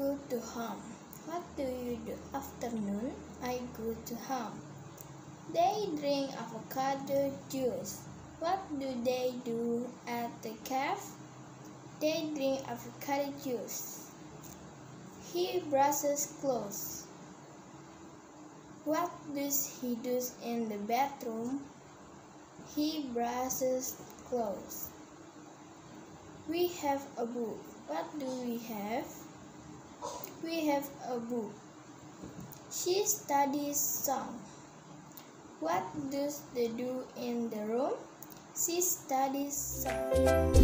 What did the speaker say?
go to home. What do you do? Afternoon, I go to home. They drink avocado juice. What do they do at the cafe? They drink avocado juice. He brushes clothes. What does he do in the bathroom? He brushes clothes. We have a book. What do we have? We have a book. She studies song. What does they do in the room? She studies song.